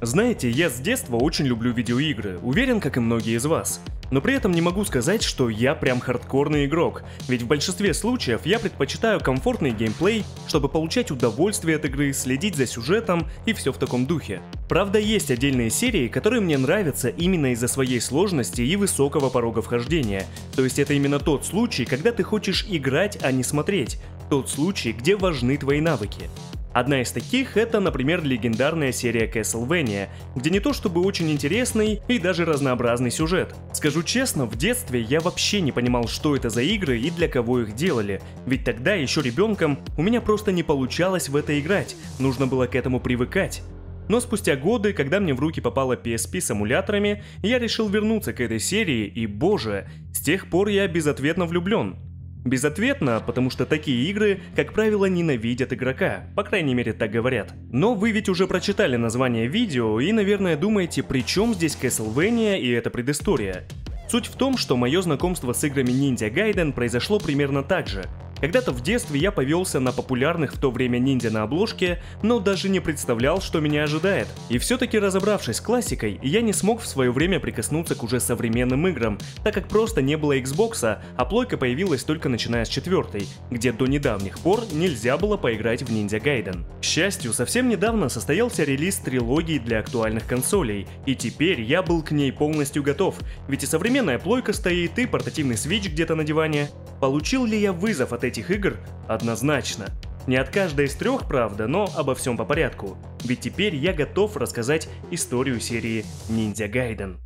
Знаете, я с детства очень люблю видеоигры, уверен, как и многие из вас. Но при этом не могу сказать, что я прям хардкорный игрок, ведь в большинстве случаев я предпочитаю комфортный геймплей, чтобы получать удовольствие от игры, следить за сюжетом и все в таком духе. Правда, есть отдельные серии, которые мне нравятся именно из-за своей сложности и высокого порога вхождения. То есть это именно тот случай, когда ты хочешь играть, а не смотреть. Тот случай, где важны твои навыки. Одна из таких это, например, легендарная серия Castlevania, где не то чтобы очень интересный и даже разнообразный сюжет. Скажу честно, в детстве я вообще не понимал, что это за игры и для кого их делали, ведь тогда, еще ребенком, у меня просто не получалось в это играть, нужно было к этому привыкать. Но спустя годы, когда мне в руки попала PSP с эмуляторами, я решил вернуться к этой серии, и боже, с тех пор я безответно влюблен. Безответно, потому что такие игры, как правило, ненавидят игрока, по крайней мере так говорят. Но вы ведь уже прочитали название видео и, наверное, думаете, при чем здесь Castlevania и эта предыстория. Суть в том, что мое знакомство с играми Ninja Gaiden произошло примерно так же. Когда-то в детстве я повелся на популярных в то время ниндзя на обложке, но даже не представлял, что меня ожидает. И все-таки разобравшись с классикой, я не смог в свое время прикоснуться к уже современным играм, так как просто не было Xbox, а плойка появилась только начиная с четвертой, где до недавних пор нельзя было поиграть в Ninja Gaiden. К счастью, совсем недавно состоялся релиз трилогии для актуальных консолей, и теперь я был к ней полностью готов, ведь и современная плойка стоит, и портативный Switch где-то на диване. Получил ли я вызов от этих игр? Однозначно. Не от каждой из трех, правда, но обо всем по порядку. Ведь теперь я готов рассказать историю серии Ninja Gaiden.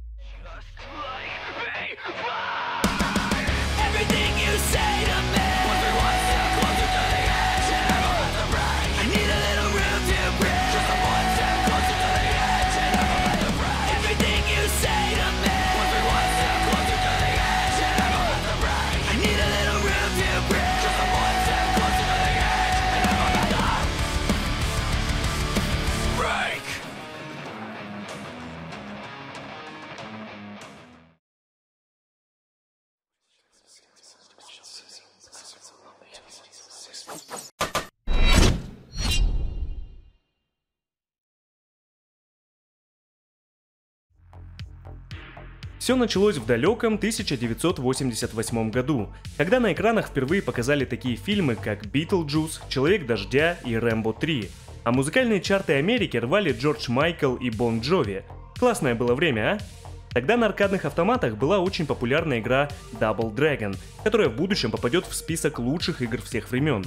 Все началось в далеком 1988 году, когда на экранах впервые показали такие фильмы, как «Битлджус», «Человек дождя» и «Рэмбо 3». А музыкальные чарты Америки рвали Джордж Майкл и Бон Джови. Классное было время, а? Тогда на аркадных автоматах была очень популярна игра Double Dragon, которая в будущем попадет в список лучших игр всех времен.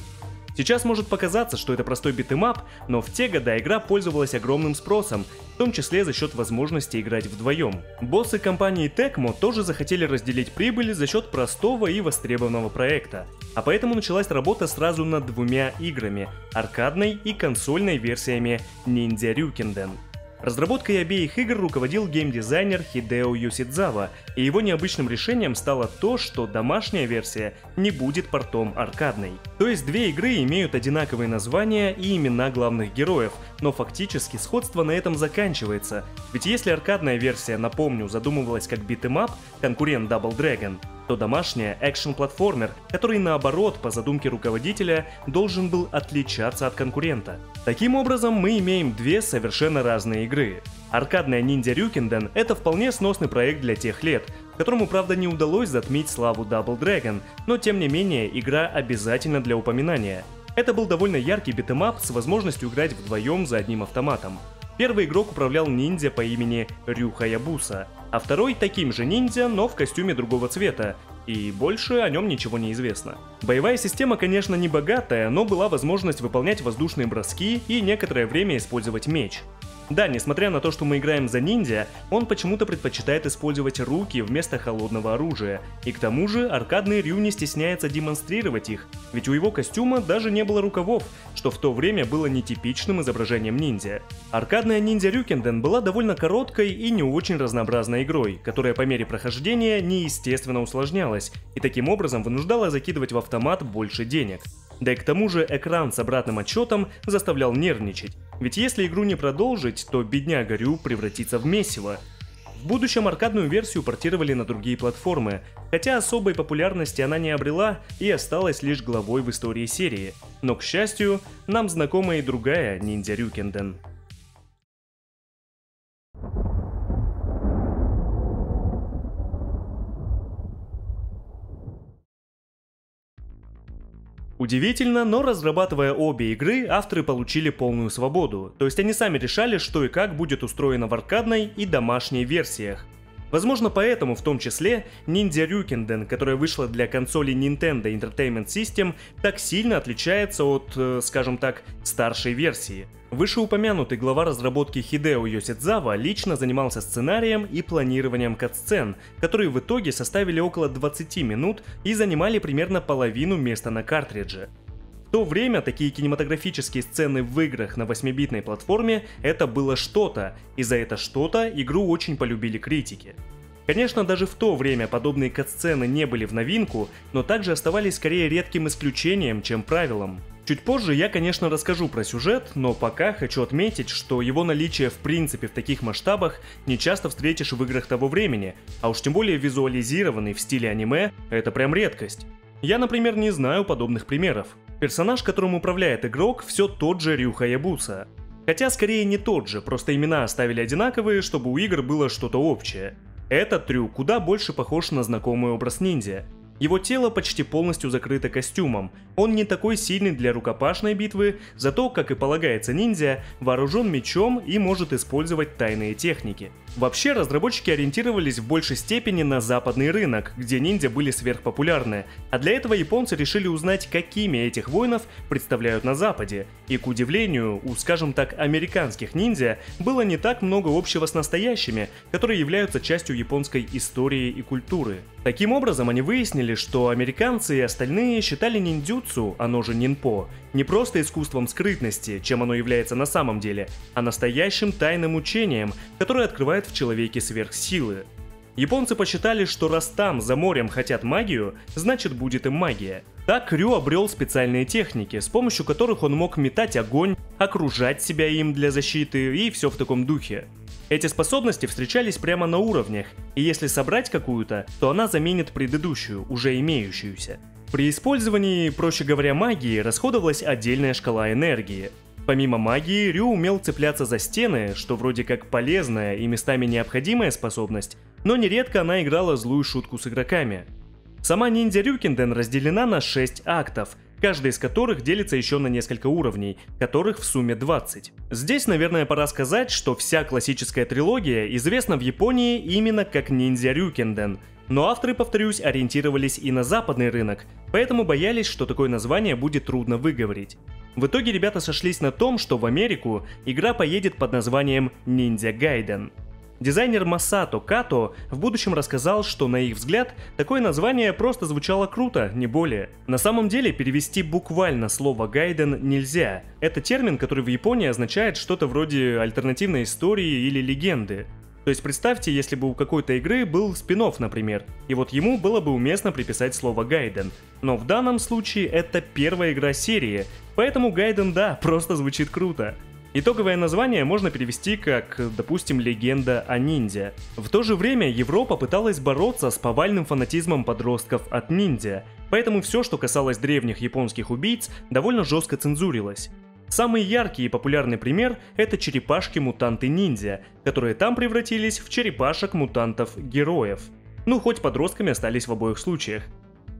Сейчас может показаться, что это простой beat 'em up, но в те годы игра пользовалась огромным спросом, в том числе за счет возможности играть вдвоем. Боссы компании Tecmo тоже захотели разделить прибыль за счет простого и востребованного проекта, а поэтому началась работа сразу над двумя играми – аркадной и консольной версиями Ninja Ryukenden. Разработкой обеих игр руководил геймдизайнер Хидео Йосидзава, и его необычным решением стало то, что домашняя версия не будет портом аркадной. То есть две игры имеют одинаковые названия и имена главных героев, но фактически сходство на этом заканчивается, ведь если аркадная версия, напомню, задумывалась как beat 'em up, конкурент Double Dragon, то домашняя экшен-платформер, который наоборот, по задумке руководителя, должен был отличаться от конкурента. Таким образом, мы имеем две совершенно разные игры. Аркадная Ninja Ryukenden — это вполне сносный проект для тех лет, которому, правда, не удалось затмить славу Double Dragon, но тем не менее игра обязательна для упоминания. Это был довольно яркий beat 'em up с возможностью играть вдвоем за одним автоматом. Первый игрок управлял ниндзя по имени Рю Хаябуса, а второй таким же ниндзя, но в костюме другого цвета, и больше о нем ничего не известно. Боевая система, конечно, не богатая, но была возможность выполнять воздушные броски и некоторое время использовать меч. Да, несмотря на то, что мы играем за ниндзя, он почему-то предпочитает использовать руки вместо холодного оружия. И к тому же аркадный Рю не стесняется демонстрировать их, ведь у его костюма даже не было рукавов, что в то время было нетипичным изображением ниндзя. Аркадная ниндзя Рюкенден была довольно короткой и не очень разнообразной игрой, которая по мере прохождения неестественно усложнялась, и таким образом вынуждала закидывать в автомат больше денег. Да и к тому же экран с обратным отчетом заставлял нервничать, ведь если игру не продолжить, то бедняга Рю превратится в месиво. В будущем аркадную версию портировали на другие платформы, хотя особой популярности она не обрела и осталась лишь главой в истории серии. Но, к счастью, нам знакома и другая Ниндзя Рюкенден. Удивительно, но разрабатывая обе игры, авторы получили полную свободу, то есть они сами решали, что и как будет устроено в аркадной и домашней версиях. Возможно, поэтому в том числе Ninja Ryukenden, которая вышла для консоли Nintendo Entertainment System, так сильно отличается от, э, скажем так, старшей версии. Вышеупомянутый глава разработки Хидео Йосидзава лично занимался сценарием и планированием катсцен, которые в итоге составили около 20 минут и занимали примерно половину места на картридже. То время такие кинематографические сцены в играх на 8-битной платформе это было что-то, и за это что-то игру очень полюбили критики. Конечно, даже в то время подобные катсцены не были в новинку, но также оставались скорее редким исключением, чем правилом. Чуть позже я, конечно, расскажу про сюжет, но пока хочу отметить, что его наличие в принципе в таких масштабах не часто встретишь в играх того времени, а уж тем более визуализированный в стиле аниме – это прям редкость. Я, например, не знаю подобных примеров. Персонаж, которым управляет игрок, все тот же Рюха Ябуса. Хотя скорее не тот же, просто имена оставили одинаковые, чтобы у игр было что-то общее. Этот трюк куда больше похож на знакомый образ ниндзя. Его тело почти полностью закрыто костюмом. Он не такой сильный для рукопашной битвы, зато, как и полагается ниндзя, вооружен мечом и может использовать тайные техники. Вообще, разработчики ориентировались в большей степени на западный рынок, где ниндзя были сверхпопулярны, а для этого японцы решили узнать, какими этих воинов представляют на Западе. И, к удивлению, у, скажем так, американских ниндзя было не так много общего с настоящими, которые являются частью японской истории и культуры. Таким образом, они выяснили, что американцы и остальные считали ниндзюцу, оно же нинпо, не просто искусством скрытности, чем оно является на самом деле, а настоящим тайным учением, которое открывает в человеке сверхсилы. Японцы посчитали, что раз там, за морем, хотят магию, значит будет им магия. Так Рю обрел специальные техники, с помощью которых он мог метать огонь, окружать себя им для защиты и все в таком духе. Эти способности встречались прямо на уровнях, и если собрать какую-то, то она заменит предыдущую, уже имеющуюся. При использовании, проще говоря, магии расходовалась отдельная шкала энергии. Помимо магии, Рю умел цепляться за стены, что вроде как полезная и местами необходимая способность, но нередко она играла злую шутку с игроками. Сама ниндзя Рюкенден разделена на 6 актов, каждый из которых делится еще на несколько уровней, которых в сумме 20. Здесь, наверное, пора сказать, что вся классическая трилогия известна в Японии именно как ниндзя Рюкенден, но авторы, повторюсь, ориентировались и на западный рынок, поэтому боялись, что такое название будет трудно выговорить. В итоге ребята сошлись на том, что в Америку игра поедет под названием Ninja Gaiden. Дизайнер Масато Като в будущем рассказал, что на их взгляд такое название просто звучало круто, не более. На самом деле перевести буквально слово «гайден» нельзя. Это термин, который в Японии означает что-то вроде альтернативной истории или легенды. То есть представьте, если бы у какой-то игры был спин например, и вот ему было бы уместно приписать слово «гайден». Но в данном случае это первая игра серии, поэтому «гайден» да, просто звучит круто. Итоговое название можно перевести как, допустим, «Легенда о ниндзя». В то же время Европа пыталась бороться с повальным фанатизмом подростков от ниндзя, поэтому все, что касалось древних японских убийц, довольно жестко цензурилось. Самый яркий и популярный пример – это черепашки-мутанты-ниндзя, которые там превратились в черепашек-мутантов-героев. Ну, хоть подростками остались в обоих случаях.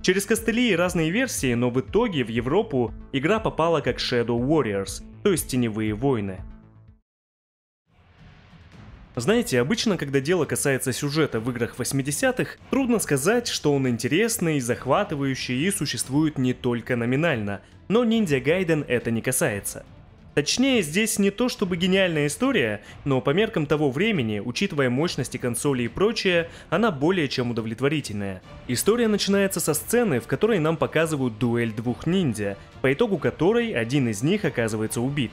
Через костыли и разные версии, но в итоге в Европу игра попала как Shadow Warriors, то есть Теневые войны. Знаете, обычно, когда дело касается сюжета в играх 80-х, трудно сказать, что он интересный, захватывающий и существует не только номинально, но Ninja Gaiden это не касается. Точнее, здесь не то чтобы гениальная история, но по меркам того времени, учитывая мощности консоли и прочее, она более чем удовлетворительная. История начинается со сцены, в которой нам показывают дуэль двух ниндзя, по итогу которой один из них оказывается убит.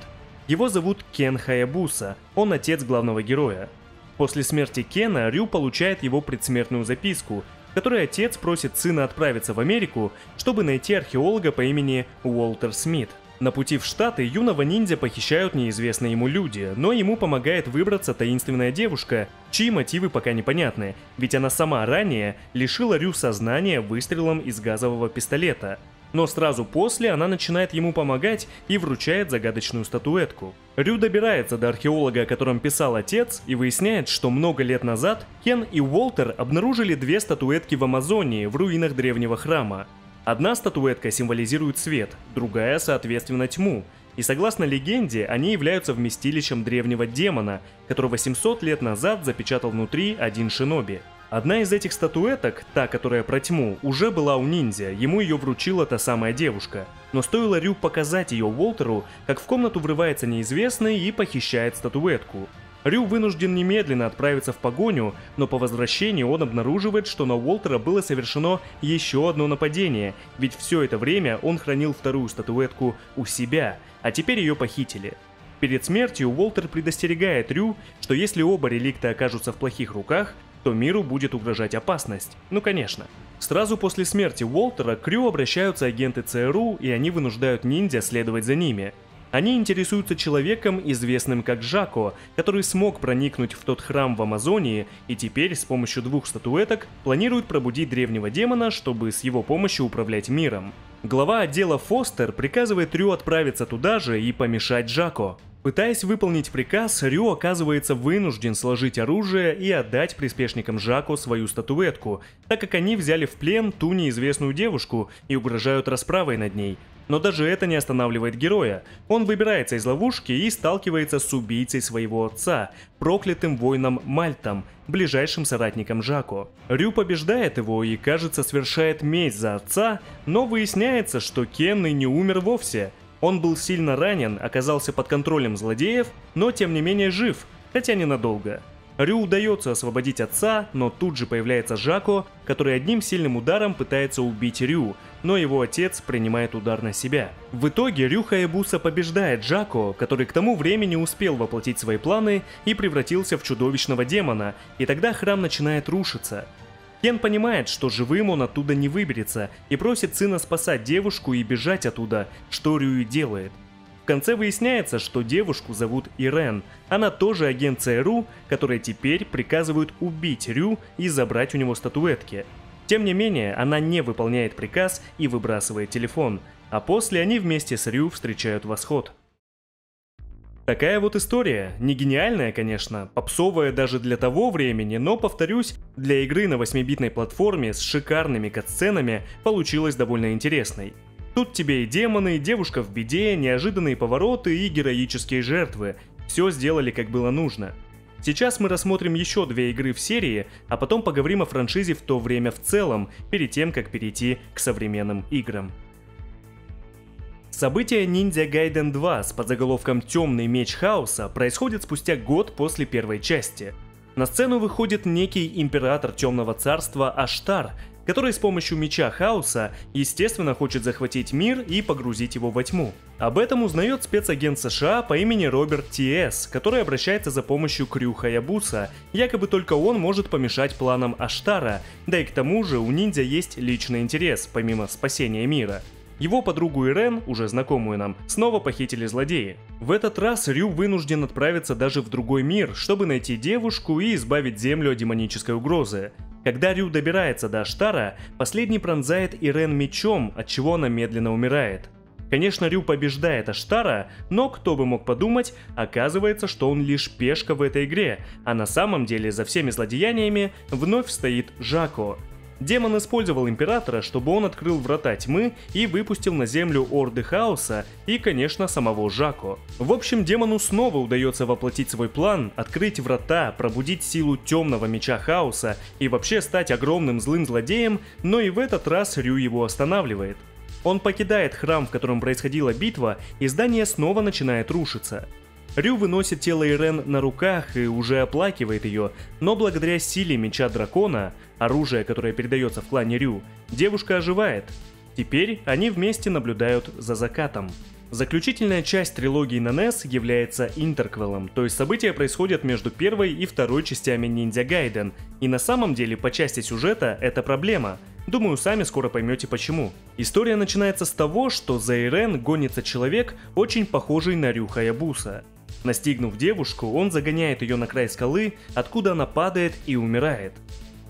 Его зовут Кен Хаябуса, он отец главного героя. После смерти Кена Рю получает его предсмертную записку, в которой отец просит сына отправиться в Америку, чтобы найти археолога по имени Уолтер Смит. На пути в Штаты юного ниндзя похищают неизвестные ему люди, но ему помогает выбраться таинственная девушка, чьи мотивы пока непонятны, ведь она сама ранее лишила Рю сознания выстрелом из газового пистолета. Но сразу после она начинает ему помогать и вручает загадочную статуэтку. Рю добирается до археолога, о котором писал отец, и выясняет, что много лет назад Кен и Уолтер обнаружили две статуэтки в Амазонии в руинах древнего храма. Одна статуэтка символизирует свет, другая, соответственно, тьму. И согласно легенде, они являются вместилищем древнего демона, которого 700 лет назад запечатал внутри один шиноби. Одна из этих статуэток, та, которая про тьму, уже была у ниндзя, ему ее вручила та самая девушка. Но стоило Рю показать ее Уолтеру, как в комнату врывается неизвестный и похищает статуэтку. Рю вынужден немедленно отправиться в погоню, но по возвращении он обнаруживает, что на Уолтера было совершено еще одно нападение, ведь все это время он хранил вторую статуэтку у себя, а теперь ее похитили. Перед смертью Уолтер предостерегает Рю, что если оба реликта окажутся в плохих руках, то миру будет угрожать опасность. Ну конечно. Сразу после смерти Уолтера к Рю обращаются агенты ЦРУ, и они вынуждают ниндзя следовать за ними. Они интересуются человеком, известным как Жако, который смог проникнуть в тот храм в Амазонии и теперь с помощью двух статуэток планирует пробудить древнего демона, чтобы с его помощью управлять миром. Глава отдела Фостер приказывает Рю отправиться туда же и помешать Жако. Пытаясь выполнить приказ, Рю оказывается вынужден сложить оружие и отдать приспешникам Жако свою статуэтку, так как они взяли в плен ту неизвестную девушку и угрожают расправой над ней, но даже это не останавливает героя. Он выбирается из ловушки и сталкивается с убийцей своего отца, проклятым воином Мальтом, ближайшим соратником Жако. Рю побеждает его и, кажется, совершает месть за отца, но выясняется, что Кен и не умер вовсе. Он был сильно ранен, оказался под контролем злодеев, но тем не менее жив, хотя ненадолго. Рю удается освободить отца, но тут же появляется Жако, который одним сильным ударом пытается убить Рю, но его отец принимает удар на себя. В итоге Рю Хаябуса побеждает Жако, который к тому времени успел воплотить свои планы и превратился в чудовищного демона, и тогда храм начинает рушиться. Кен понимает, что живым он оттуда не выберется, и просит сына спасать девушку и бежать оттуда, что Рю делает. В конце выясняется, что девушку зовут Ирен. Она тоже агент ЦРУ, которая теперь приказывают убить Рю и забрать у него статуэтки. Тем не менее, она не выполняет приказ и выбрасывает телефон, а после они вместе с Рю встречают восход. Такая вот история. Не гениальная, конечно, попсовая даже для того времени, но, повторюсь, для игры на 8-битной платформе с шикарными катсценами получилась довольно интересной. Тут тебе и демоны, и девушка в беде, неожиданные повороты и героические жертвы. Все сделали как было нужно. Сейчас мы рассмотрим еще две игры в серии, а потом поговорим о франшизе в то время в целом, перед тем, как перейти к современным играм. События Ninja Gaiden 2 с подзаголовком «Темный меч хаоса» происходит спустя год после первой части. На сцену выходит некий император Темного Царства Аштар, который с помощью меча хаоса, естественно, хочет захватить мир и погрузить его во тьму. Об этом узнает спецагент США по имени Роберт Т.С., который обращается за помощью к Рю Хаябуса, якобы только он может помешать планам Аштара, да и к тому же у ниндзя есть личный интерес, помимо спасения мира. Его подругу Ирен, уже знакомую нам, снова похитили злодеи. В этот раз Рю вынужден отправиться даже в другой мир, чтобы найти девушку и избавить Землю от демонической угрозы. Когда Рю добирается до Аштара, последний пронзает Ирен мечом, от чего она медленно умирает. Конечно, Рю побеждает Аштара, но кто бы мог подумать, оказывается, что он лишь пешка в этой игре, а на самом деле за всеми злодеяниями вновь стоит Жако, Демон использовал Императора, чтобы он открыл врата тьмы и выпустил на Землю Орды Хаоса и, конечно, самого Жако. В общем, демону снова удается воплотить свой план, открыть врата, пробудить силу темного меча Хаоса и вообще стать огромным злым злодеем, но и в этот раз Рю его останавливает. Он покидает храм, в котором происходила битва, и здание снова начинает рушиться. Рю выносит тело Ирен на руках и уже оплакивает ее, но благодаря силе меча дракона, оружия, которое передается в клане Рю, девушка оживает. Теперь они вместе наблюдают за закатом. Заключительная часть трилогии на NES является интерквелом, то есть события происходят между первой и второй частями Ниндзя Гайден, и на самом деле по части сюжета это проблема. Думаю, сами скоро поймете почему. История начинается с того, что за Ирен гонится человек, очень похожий на Рю Хаябуса. Настигнув девушку, он загоняет ее на край скалы, откуда она падает и умирает.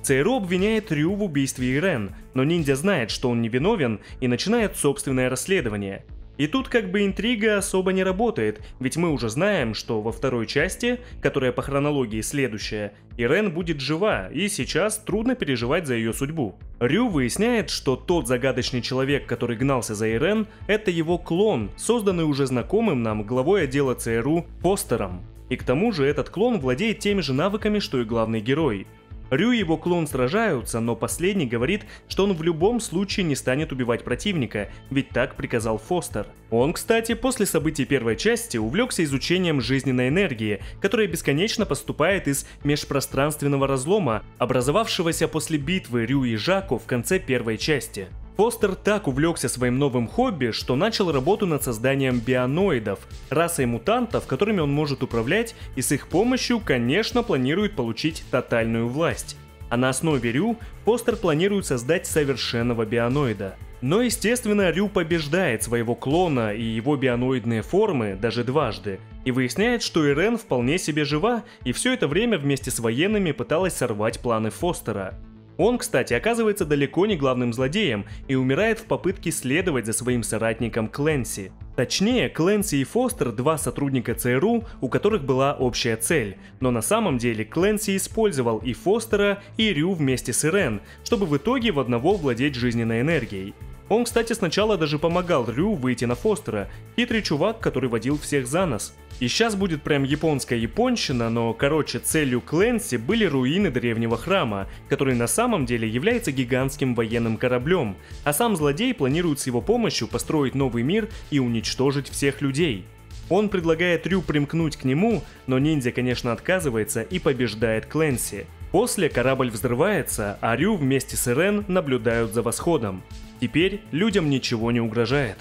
ЦРУ обвиняет Рю в убийстве Ирен, но ниндзя знает, что он невиновен и начинает собственное расследование. И тут как бы интрига особо не работает, ведь мы уже знаем, что во второй части, которая по хронологии следующая, Ирен будет жива, и сейчас трудно переживать за ее судьбу. Рю выясняет, что тот загадочный человек, который гнался за Ирен, это его клон, созданный уже знакомым нам главой отдела ЦРУ Постером. И к тому же этот клон владеет теми же навыками, что и главный герой. Рю и его клон сражаются, но последний говорит, что он в любом случае не станет убивать противника, ведь так приказал Фостер. Он, кстати, после событий первой части увлекся изучением жизненной энергии, которая бесконечно поступает из межпространственного разлома, образовавшегося после битвы Рю и Жако в конце первой части. Фостер так увлекся своим новым хобби, что начал работу над созданием бионоидов, расой мутантов, которыми он может управлять, и с их помощью, конечно, планирует получить тотальную власть. А на основе Рю Фостер планирует создать совершенного бионоида. Но, естественно, Рю побеждает своего клона и его бионоидные формы даже дважды, и выясняет, что Ирен вполне себе жива, и все это время вместе с военными пыталась сорвать планы Фостера. Он, кстати, оказывается далеко не главным злодеем и умирает в попытке следовать за своим соратником Кленси. Точнее, Кленси и Фостер – два сотрудника ЦРУ, у которых была общая цель, но на самом деле Кленси использовал и Фостера, и Рю вместе с Ирен, чтобы в итоге в одного владеть жизненной энергией. Он, кстати, сначала даже помогал Рю выйти на Фостера, хитрый чувак, который водил всех за нос. И сейчас будет прям японская японщина, но, короче, целью Кленси были руины древнего храма, который на самом деле является гигантским военным кораблем, а сам злодей планирует с его помощью построить новый мир и уничтожить всех людей. Он предлагает Рю примкнуть к нему, но ниндзя, конечно, отказывается и побеждает Кленси. После корабль взрывается, а Рю вместе с Ирен наблюдают за восходом. Теперь людям ничего не угрожает.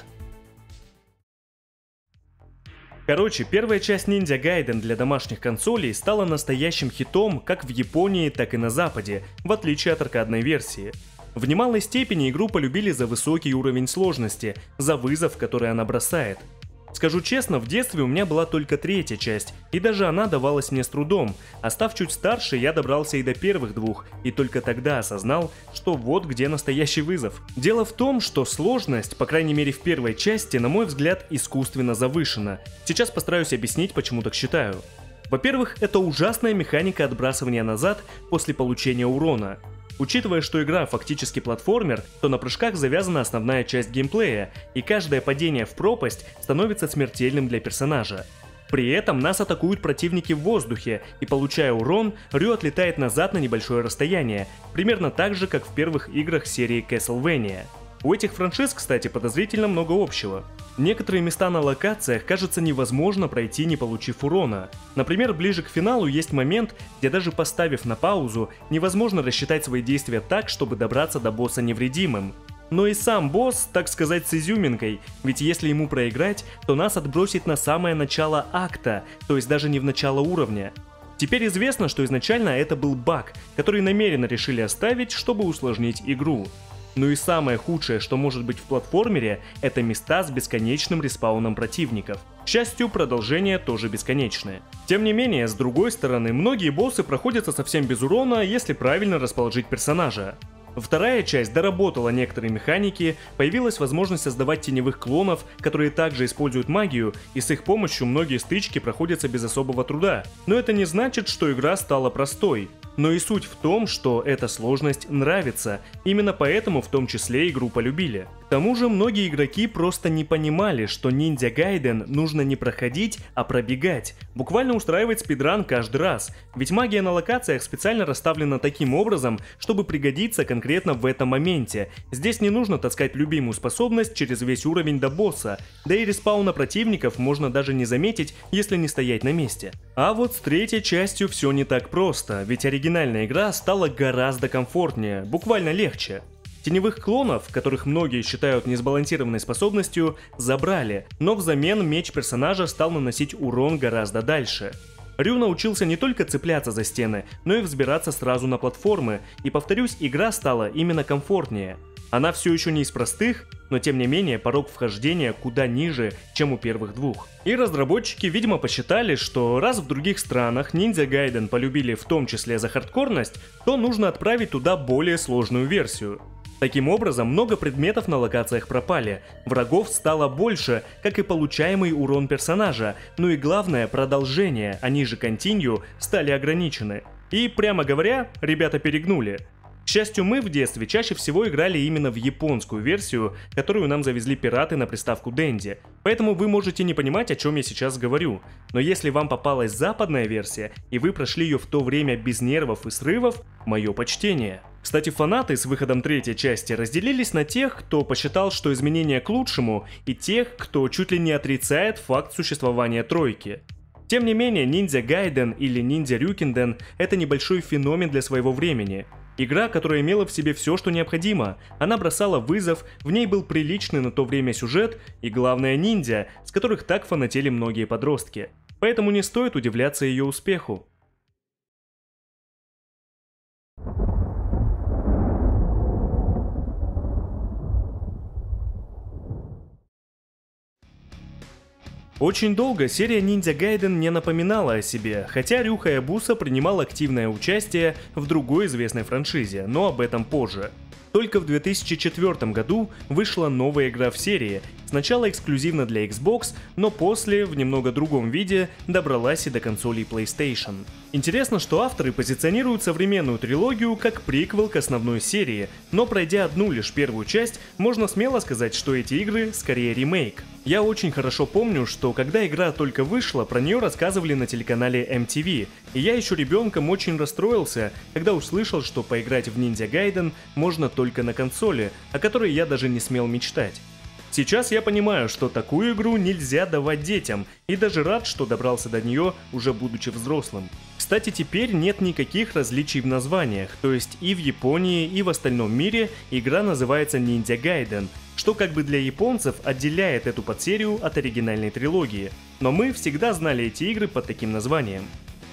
Короче, первая часть Ninja Gaiden для домашних консолей стала настоящим хитом как в Японии, так и на Западе, в отличие от аркадной версии. В немалой степени игру полюбили за высокий уровень сложности, за вызов, который она бросает – Скажу честно, в детстве у меня была только третья часть, и даже она давалась мне с трудом, а став чуть старше, я добрался и до первых двух, и только тогда осознал, что вот где настоящий вызов. Дело в том, что сложность, по крайней мере в первой части, на мой взгляд, искусственно завышена. Сейчас постараюсь объяснить, почему так считаю. Во-первых, это ужасная механика отбрасывания назад после получения урона. Учитывая, что игра фактически платформер, то на прыжках завязана основная часть геймплея, и каждое падение в пропасть становится смертельным для персонажа. При этом нас атакуют противники в воздухе, и получая урон, Рю отлетает назад на небольшое расстояние, примерно так же, как в первых играх серии Castlevania. У этих франшиз, кстати, подозрительно много общего. Некоторые места на локациях кажется невозможно пройти, не получив урона. Например, ближе к финалу есть момент, где даже поставив на паузу, невозможно рассчитать свои действия так, чтобы добраться до босса невредимым. Но и сам босс, так сказать, с изюминкой, ведь если ему проиграть, то нас отбросит на самое начало акта, то есть даже не в начало уровня. Теперь известно, что изначально это был баг, который намеренно решили оставить, чтобы усложнить игру. Ну и самое худшее, что может быть в платформере, это места с бесконечным респауном противников. К счастью, продолжение тоже бесконечное. Тем не менее, с другой стороны, многие боссы проходятся совсем без урона, если правильно расположить персонажа. Вторая часть доработала некоторые механики, появилась возможность создавать теневых клонов, которые также используют магию, и с их помощью многие стычки проходятся без особого труда. Но это не значит, что игра стала простой. Но и суть в том, что эта сложность нравится, именно поэтому в том числе игру полюбили. К тому же многие игроки просто не понимали, что Ninja Gaiden нужно не проходить, а пробегать, буквально устраивать спидран каждый раз, ведь магия на локациях специально расставлена таким образом, чтобы пригодиться конкретно в этом моменте. Здесь не нужно таскать любимую способность через весь уровень до босса, да и респауна противников можно даже не заметить, если не стоять на месте. А вот с третьей частью все не так просто, ведь оригинальная игра стала гораздо комфортнее, буквально легче. Теневых клонов, которых многие считают несбалансированной способностью, забрали, но взамен меч персонажа стал наносить урон гораздо дальше. Рю научился не только цепляться за стены, но и взбираться сразу на платформы, и повторюсь, игра стала именно комфортнее. Она все еще не из простых, но тем не менее порог вхождения куда ниже, чем у первых двух. И разработчики, видимо, посчитали, что раз в других странах Ninja Gaiden полюбили в том числе за хардкорность, то нужно отправить туда более сложную версию. Таким образом, много предметов на локациях пропали, врагов стало больше, как и получаемый урон персонажа, ну и главное, продолжение, они же континью, стали ограничены. И, прямо говоря, ребята перегнули. К счастью, мы в детстве чаще всего играли именно в японскую версию, которую нам завезли пираты на приставку Дэнди. Поэтому вы можете не понимать, о чем я сейчас говорю. Но если вам попалась западная версия, и вы прошли ее в то время без нервов и срывов, мое почтение. Кстати, фанаты с выходом третьей части разделились на тех, кто посчитал, что изменения к лучшему, и тех, кто чуть ли не отрицает факт существования тройки. Тем не менее, Ниндзя Гайден или Ниндзя Рюкенден – это небольшой феномен для своего времени. Игра, которая имела в себе все, что необходимо. Она бросала вызов, в ней был приличный на то время сюжет и, главное, ниндзя, с которых так фанатели многие подростки. Поэтому не стоит удивляться ее успеху. Очень долго серия Ниндзя Гайден не напоминала о себе, хотя Рюха Ябуса принимал активное участие в другой известной франшизе, но об этом позже. Только в 2004 году вышла новая игра в серии, сначала эксклюзивно для Xbox, но после, в немного другом виде, добралась и до консолей PlayStation. Интересно, что авторы позиционируют современную трилогию как приквел к основной серии, но пройдя одну лишь первую часть, можно смело сказать, что эти игры скорее ремейк. Я очень хорошо помню, что когда игра только вышла, про нее рассказывали на телеканале MTV, и я еще ребенком очень расстроился, когда услышал, что поиграть в Ninja Gaiden можно только на консоли, о которой я даже не смел мечтать. Сейчас я понимаю, что такую игру нельзя давать детям, и даже рад, что добрался до нее, уже будучи взрослым. Кстати, теперь нет никаких различий в названиях, то есть и в Японии, и в остальном мире игра называется Ninja Gaiden, что как бы для японцев отделяет эту подсерию от оригинальной трилогии. Но мы всегда знали эти игры под таким названием.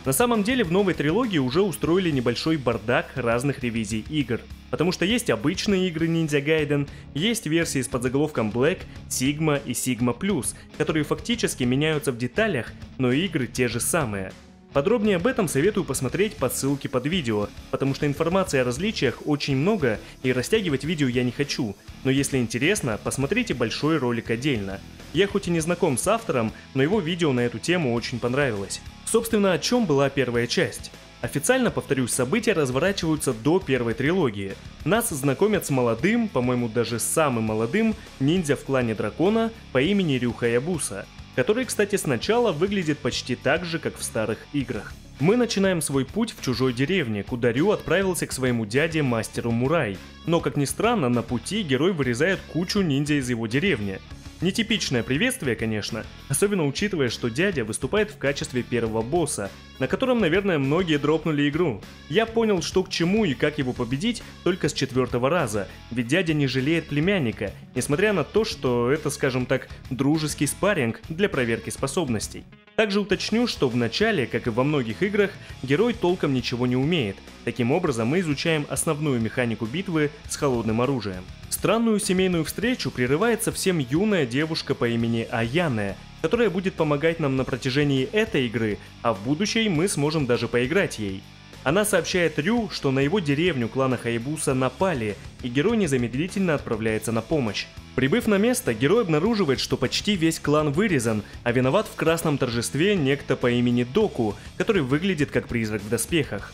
На самом деле в новой трилогии уже устроили небольшой бардак разных ревизий игр. Потому что есть обычные игры Ninja Gaiden, есть версии с подзаголовком Black, Sigma и Sigma Plus, которые фактически меняются в деталях, но игры те же самые. Подробнее об этом советую посмотреть по ссылке под видео, потому что информации о различиях очень много и растягивать видео я не хочу, но если интересно, посмотрите большой ролик отдельно. Я хоть и не знаком с автором, но его видео на эту тему очень понравилось. Собственно, о чем была первая часть? Официально, повторюсь, события разворачиваются до первой трилогии. Нас знакомят с молодым, по-моему даже самым молодым, ниндзя в клане дракона по имени Рюха Ябуса, который, кстати, сначала выглядит почти так же, как в старых играх. Мы начинаем свой путь в чужой деревне, куда Рю отправился к своему дяде мастеру Мурай. Но, как ни странно, на пути герой вырезает кучу ниндзя из его деревни. Нетипичное приветствие, конечно, особенно учитывая, что дядя выступает в качестве первого босса, на котором, наверное, многие дропнули игру. Я понял, что к чему и как его победить только с четвертого раза, ведь дядя не жалеет племянника, несмотря на то, что это, скажем так, дружеский спарринг для проверки способностей. Также уточню, что в начале, как и во многих играх, герой толком ничего не умеет. Таким образом, мы изучаем основную механику битвы с холодным оружием. Странную семейную встречу прерывает совсем юная девушка по имени Аяне, которая будет помогать нам на протяжении этой игры, а в будущей мы сможем даже поиграть ей. Она сообщает Рю, что на его деревню клана Хайбуса напали, и герой незамедлительно отправляется на помощь. Прибыв на место, герой обнаруживает, что почти весь клан вырезан, а виноват в красном торжестве некто по имени Доку, который выглядит как призрак в доспехах.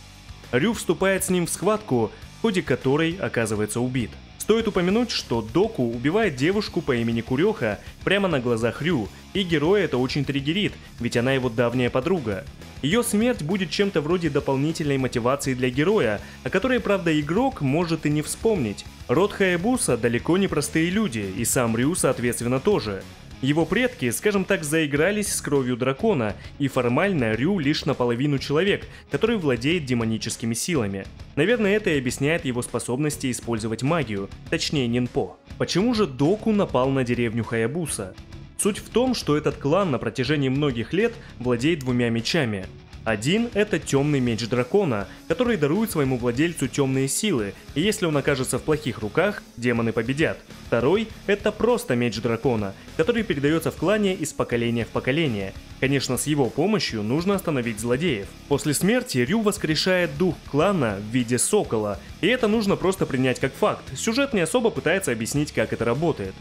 Рю вступает с ним в схватку, в ходе которой оказывается убит. Стоит упомянуть, что Доку убивает девушку по имени Куреха прямо на глазах Рю, и героя это очень триггерит, ведь она его давняя подруга. Ее смерть будет чем-то вроде дополнительной мотивации для героя, о которой, правда, игрок может и не вспомнить. Род Хаябуса далеко не простые люди, и сам Рю, соответственно, тоже. Его предки, скажем так, заигрались с кровью дракона, и формально Рю лишь наполовину человек, который владеет демоническими силами. Наверное, это и объясняет его способности использовать магию, точнее нинпо. Почему же Доку напал на деревню Хаябуса? Суть в том, что этот клан на протяжении многих лет владеет двумя мечами. Один — это темный меч дракона, который дарует своему владельцу темные силы, и если он окажется в плохих руках, демоны победят. Второй — это просто меч дракона, который передается в клане из поколения в поколение. Конечно, с его помощью нужно остановить злодеев. После смерти Рю воскрешает дух клана в виде сокола, и это нужно просто принять как факт. Сюжет не особо пытается объяснить, как это работает.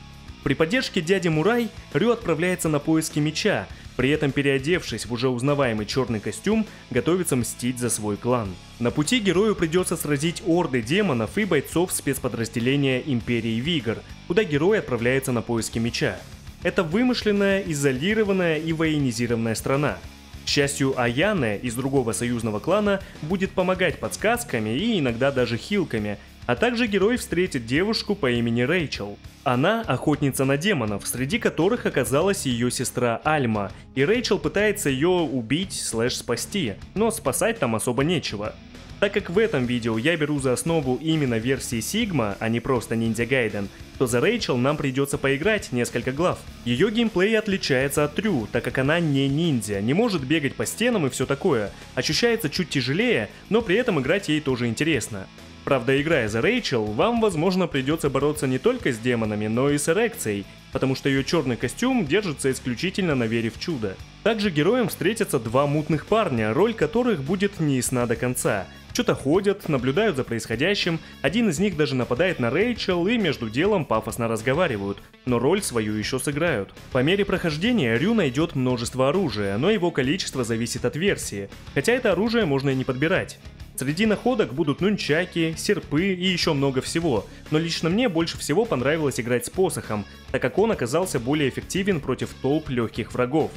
При поддержке дяди Мурай Рю отправляется на поиски меча, при этом переодевшись в уже узнаваемый черный костюм, готовится мстить за свой клан. На пути герою придется сразить орды демонов и бойцов спецподразделения Империи Вигор, куда герой отправляется на поиски меча. Это вымышленная, изолированная и военизированная страна. К счастью, Аяне из другого союзного клана будет помогать подсказками и иногда даже хилками, а также герой встретит девушку по имени Рэйчел. Она охотница на демонов, среди которых оказалась ее сестра Альма, и Рэйчел пытается ее убить слэш спасти, но спасать там особо нечего. Так как в этом видео я беру за основу именно версии Sigma, а не просто Ninja Gaiden, то за Рэйчел нам придется поиграть несколько глав. Ее геймплей отличается от Трю, так как она не ниндзя, не может бегать по стенам и все такое. Ощущается чуть тяжелее, но при этом играть ей тоже интересно. Правда, играя за Рэйчел, вам, возможно, придется бороться не только с демонами, но и с эрекцией, потому что ее черный костюм держится исключительно на вере в чудо. Также героям встретятся два мутных парня, роль которых будет не ясна до конца. Что-то ходят, наблюдают за происходящим, один из них даже нападает на Рэйчел и между делом пафосно разговаривают, но роль свою еще сыграют. По мере прохождения Рю найдет множество оружия, но его количество зависит от версии, хотя это оружие можно и не подбирать. Среди находок будут нунчаки, серпы и еще много всего, но лично мне больше всего понравилось играть с посохом, так как он оказался более эффективен против толп легких врагов.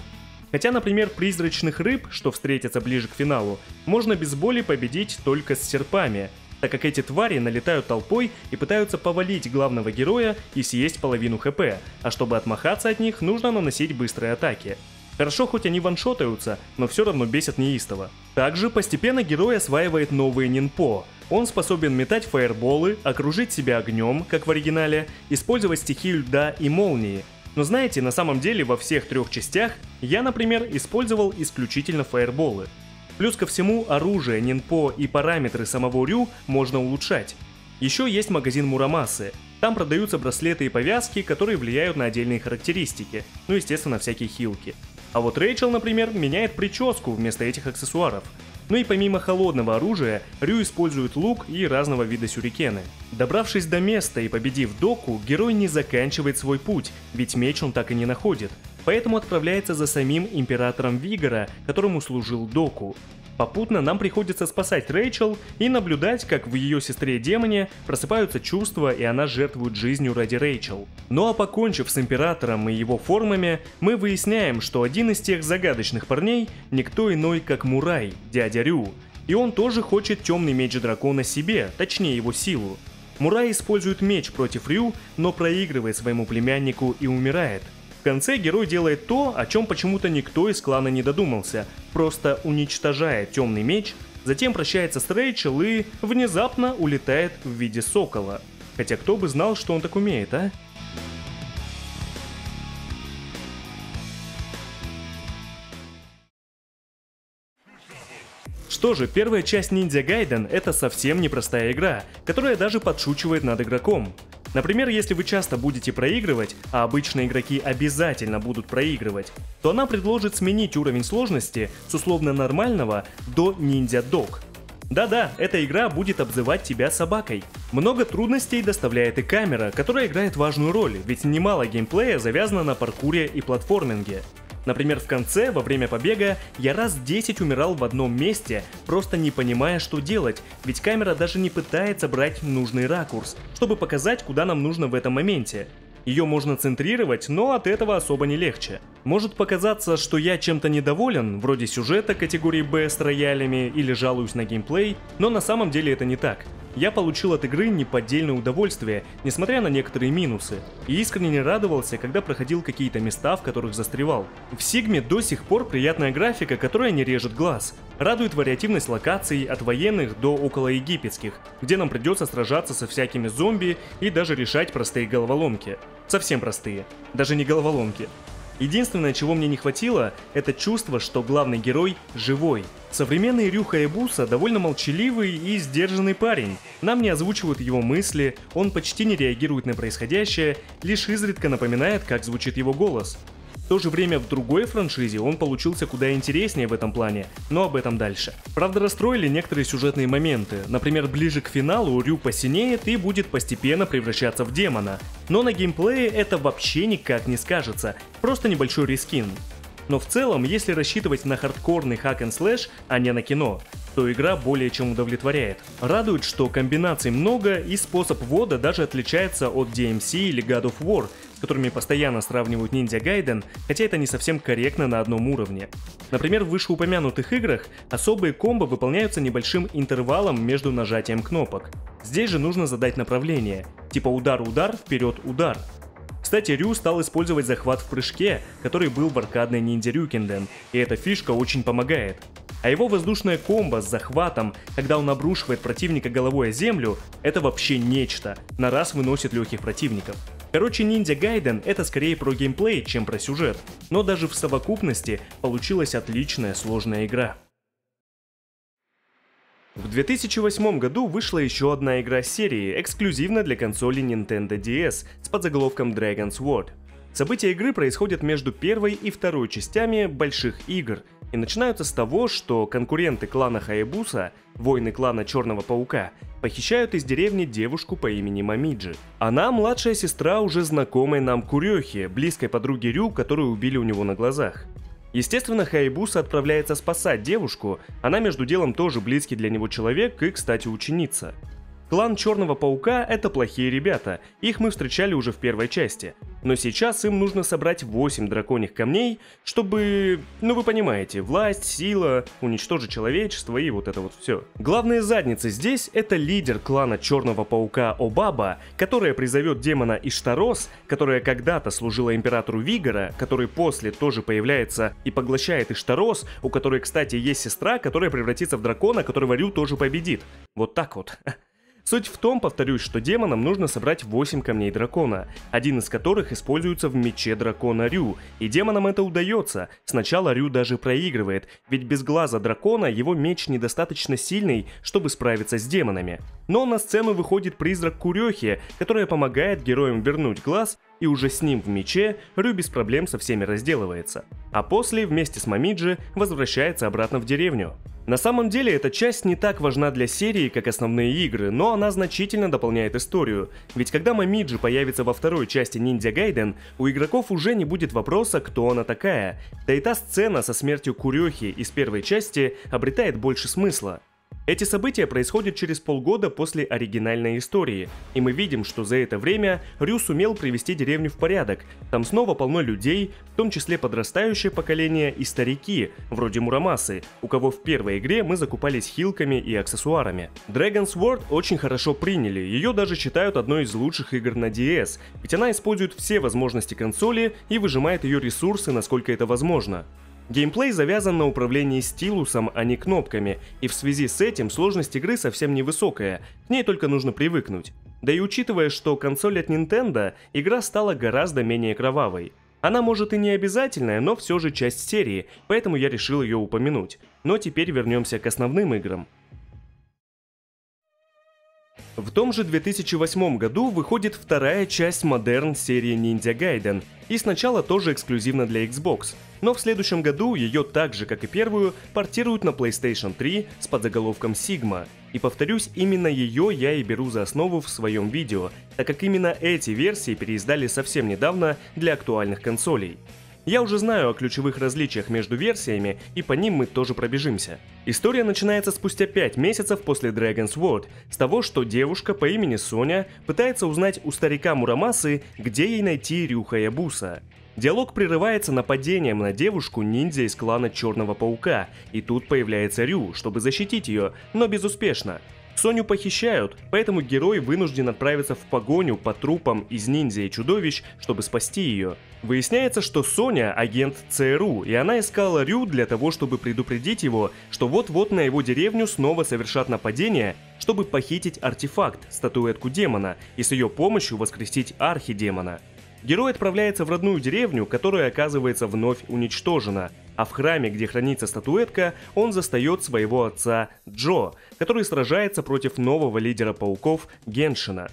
Хотя, например, призрачных рыб, что встретятся ближе к финалу, можно без боли победить только с серпами, так как эти твари налетают толпой и пытаются повалить главного героя и съесть половину хп, а чтобы отмахаться от них, нужно наносить быстрые атаки. Хорошо, хоть они ваншотаются, но все равно бесят неистово. Также постепенно герой осваивает новые нинпо. Он способен метать фаерболы, окружить себя огнем, как в оригинале, использовать стихию льда и молнии. Но знаете, на самом деле во всех трех частях я, например, использовал исключительно фаерболы. Плюс ко всему, оружие, нинпо и параметры самого Рю можно улучшать. Еще есть магазин Мурамасы. Там продаются браслеты и повязки, которые влияют на отдельные характеристики, ну естественно всякие хилки. А вот Рэйчел, например, меняет прическу вместо этих аксессуаров. Ну и помимо холодного оружия, Рю использует лук и разного вида сюрикены. Добравшись до места и победив Доку, герой не заканчивает свой путь, ведь меч он так и не находит. Поэтому отправляется за самим императором Вигора, которому служил Доку. Попутно нам приходится спасать Рэйчел и наблюдать, как в ее сестре-демоне просыпаются чувства и она жертвует жизнью ради Рэйчел. Ну а покончив с Императором и его формами, мы выясняем, что один из тех загадочных парней никто иной, как Мурай, дядя Рю. И он тоже хочет темный меч дракона себе, точнее его силу. Мурай использует меч против Рю, но проигрывает своему племяннику и умирает – конце герой делает то, о чем почему-то никто из клана не додумался, просто уничтожает темный меч, затем прощается с Рэйчел и внезапно улетает в виде сокола. Хотя кто бы знал, что он так умеет, а? Что же, первая часть Ninja Gaiden это совсем непростая игра, которая даже подшучивает над игроком. Например, если вы часто будете проигрывать, а обычно игроки обязательно будут проигрывать, то она предложит сменить уровень сложности с условно нормального до ниндзя дог. Да-да, эта игра будет обзывать тебя собакой. Много трудностей доставляет и камера, которая играет важную роль, ведь немало геймплея завязано на паркуре и платформинге. Например, в конце, во время побега, я раз 10 умирал в одном месте, просто не понимая, что делать, ведь камера даже не пытается брать нужный ракурс, чтобы показать, куда нам нужно в этом моменте. Ее можно центрировать, но от этого особо не легче. Может показаться, что я чем-то недоволен, вроде сюжета категории B с роялями или жалуюсь на геймплей, но на самом деле это не так я получил от игры неподдельное удовольствие, несмотря на некоторые минусы, и искренне радовался, когда проходил какие-то места, в которых застревал. В Сигме до сих пор приятная графика, которая не режет глаз. Радует вариативность локаций от военных до околоегипетских, где нам придется сражаться со всякими зомби и даже решать простые головоломки. Совсем простые, даже не головоломки. Единственное, чего мне не хватило, это чувство, что главный герой живой. Современный Рю Хаябуса довольно молчаливый и сдержанный парень. Нам не озвучивают его мысли, он почти не реагирует на происходящее, лишь изредка напоминает, как звучит его голос. В то же время в другой франшизе он получился куда интереснее в этом плане, но об этом дальше. Правда, расстроили некоторые сюжетные моменты. Например, ближе к финалу Рю посинеет и будет постепенно превращаться в демона. Но на геймплее это вообще никак не скажется, просто небольшой рискин. Но в целом, если рассчитывать на хардкорный hack and slash, а не на кино, то игра более чем удовлетворяет. Радует, что комбинаций много и способ ввода даже отличается от DMC или God of War, которыми постоянно сравнивают Ninja Gaiden, хотя это не совсем корректно на одном уровне. Например, в вышеупомянутых играх особые комбо выполняются небольшим интервалом между нажатием кнопок. Здесь же нужно задать направление, типа удар-удар, вперед-удар. Кстати, Рю стал использовать захват в прыжке, который был в аркадной Ninja Рюкенден, и эта фишка очень помогает. А его воздушная комбо с захватом, когда он обрушивает противника головой о землю, это вообще нечто, на раз выносит легких противников. Короче, Ninja Gaiden это скорее про геймплей, чем про сюжет, но даже в совокупности получилась отличная сложная игра. В 2008 году вышла еще одна игра серии, эксклюзивно для консоли Nintendo DS с подзаголовком Dragon's Sword. События игры происходят между первой и второй частями больших игр – и начинаются с того, что конкуренты клана Хаябуса, воины клана Черного Паука, похищают из деревни девушку по имени Мамиджи. Она младшая сестра уже знакомой нам Курехи, близкой подруги Рю, которую убили у него на глазах. Естественно, Хайбуса отправляется спасать девушку, она между делом тоже близкий для него человек и, кстати, ученица. Клан Черного Паука — это плохие ребята, их мы встречали уже в первой части. Но сейчас им нужно собрать 8 драконьих камней, чтобы, ну вы понимаете, власть, сила, уничтожить человечество и вот это вот все. Главные задницы здесь — это лидер клана Черного Паука Обаба, которая призовет демона Иштарос, которая когда-то служила императору Вигора, который после тоже появляется и поглощает Иштарос, у которой, кстати, есть сестра, которая превратится в дракона, которого Рю тоже победит. Вот так вот. Суть в том, повторюсь, что демонам нужно собрать 8 камней дракона, один из которых используется в мече дракона Рю, и демонам это удается. Сначала Рю даже проигрывает, ведь без глаза дракона его меч недостаточно сильный, чтобы справиться с демонами. Но на сцену выходит призрак Курехи, которая помогает героям вернуть глаз, и уже с ним в мече Рю без проблем со всеми разделывается. А после, вместе с Мамиджи, возвращается обратно в деревню. На самом деле эта часть не так важна для серии, как основные игры, но она значительно дополняет историю. Ведь когда Мамиджи появится во второй части Ниндзя Гайден, у игроков уже не будет вопроса, кто она такая. Да и та сцена со смертью Курехи из первой части обретает больше смысла. Эти события происходят через полгода после оригинальной истории, и мы видим, что за это время Рю сумел привести деревню в порядок. Там снова полно людей, в том числе подрастающее поколение и старики, вроде Мурамасы, у кого в первой игре мы закупались хилками и аксессуарами. Dragon's Sword очень хорошо приняли, ее даже считают одной из лучших игр на DS, ведь она использует все возможности консоли и выжимает ее ресурсы, насколько это возможно. Геймплей завязан на управлении стилусом, а не кнопками, и в связи с этим сложность игры совсем невысокая, к ней только нужно привыкнуть. Да и учитывая, что консоль от Nintendo, игра стала гораздо менее кровавой. Она может и не обязательная, но все же часть серии, поэтому я решил ее упомянуть. Но теперь вернемся к основным играм. В том же 2008 году выходит вторая часть модерн серии Ninja Gaiden, и сначала тоже эксклюзивно для Xbox, но в следующем году ее так же, как и первую, портируют на PlayStation 3 с подзаголовком Sigma. И повторюсь, именно ее я и беру за основу в своем видео, так как именно эти версии переиздали совсем недавно для актуальных консолей. Я уже знаю о ключевых различиях между версиями, и по ним мы тоже пробежимся. История начинается спустя 5 месяцев после Dragon's World, с того, что девушка по имени Соня пытается узнать у старика Мурамасы, где ей найти Рюха Ябуса. Диалог прерывается нападением на девушку ниндзя из клана Черного Паука, и тут появляется Рю, чтобы защитить ее, но безуспешно. Соню похищают, поэтому герой вынужден отправиться в погоню по трупам из ниндзя и чудовищ, чтобы спасти ее. Выясняется, что Соня агент ЦРУ, и она искала Рю для того, чтобы предупредить его, что вот-вот на его деревню снова совершат нападение, чтобы похитить артефакт, статуэтку демона, и с ее помощью воскресить архидемона. Герой отправляется в родную деревню, которая оказывается вновь уничтожена, а в храме, где хранится статуэтка, он застает своего отца Джо, который сражается против нового лидера пауков Геншина.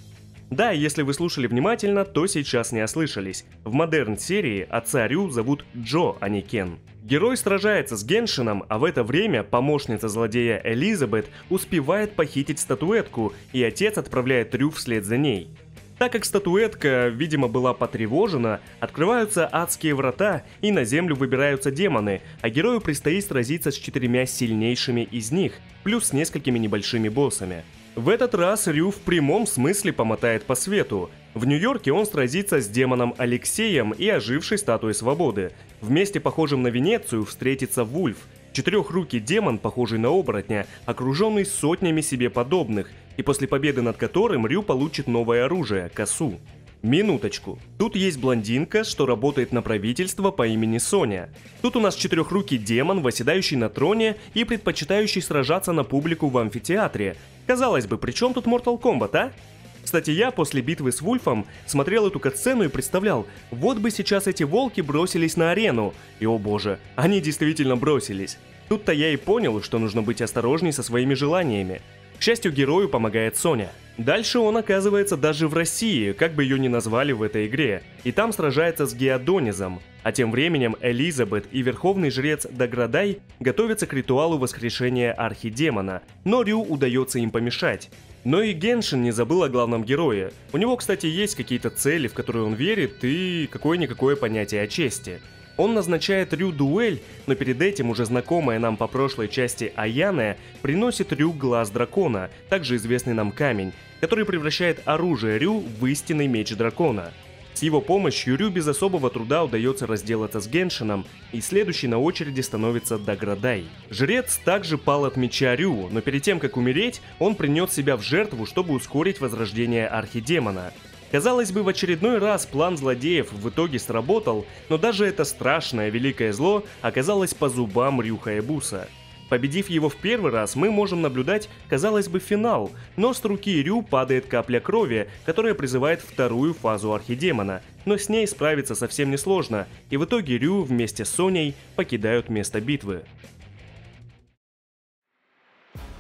Да, если вы слушали внимательно, то сейчас не ослышались. В модерн-серии отца Рю зовут Джо, а не Кен. Герой сражается с Геншином, а в это время помощница злодея Элизабет успевает похитить статуэтку, и отец отправляет Рю вслед за ней. Так как статуэтка, видимо, была потревожена, открываются адские врата, и на землю выбираются демоны, а герою предстоит сразиться с четырьмя сильнейшими из них, плюс с несколькими небольшими боссами. В этот раз Рю в прямом смысле помотает по свету. В Нью-Йорке он сразится с демоном Алексеем и ожившей статуей свободы. Вместе похожим на Венецию встретится Вульф, четырехрукий демон, похожий на оборотня, окруженный сотнями себе подобных, и после победы над которым Рю получит новое оружие – косу. Минуточку. Тут есть блондинка, что работает на правительство по имени Соня. Тут у нас четырехрукий демон, восседающий на троне и предпочитающий сражаться на публику в амфитеатре. Казалось бы, при чем тут Mortal Kombat, а? Кстати, я после битвы с Вульфом смотрел эту катсцену и представлял, вот бы сейчас эти волки бросились на арену. И о боже, они действительно бросились. Тут-то я и понял, что нужно быть осторожней со своими желаниями. К счастью, герою помогает Соня. Дальше он оказывается даже в России, как бы ее ни назвали в этой игре, и там сражается с Геодонизом. А тем временем Элизабет и верховный жрец Даградай готовятся к ритуалу воскрешения архидемона, но Рю удается им помешать. Но и Геншин не забыл о главном герое. У него, кстати, есть какие-то цели, в которые он верит, и какое-никакое понятие о чести. Он назначает Рю дуэль, но перед этим уже знакомая нам по прошлой части Аяне приносит Рю глаз дракона, также известный нам камень, который превращает оружие Рю в истинный меч дракона. Его помощью Рю без особого труда удается разделаться с Геншином, и следующий на очереди становится Даградай. Жрец также пал от меча Рю, но перед тем как умереть, он принес себя в жертву, чтобы ускорить возрождение архидемона. Казалось бы, в очередной раз план злодеев в итоге сработал, но даже это страшное великое зло оказалось по зубам Рюха Эбуса. Победив его в первый раз, мы можем наблюдать, казалось бы, финал, но с руки Рю падает капля крови, которая призывает вторую фазу архидемона, но с ней справиться совсем несложно, и в итоге Рю вместе с Соней покидают место битвы.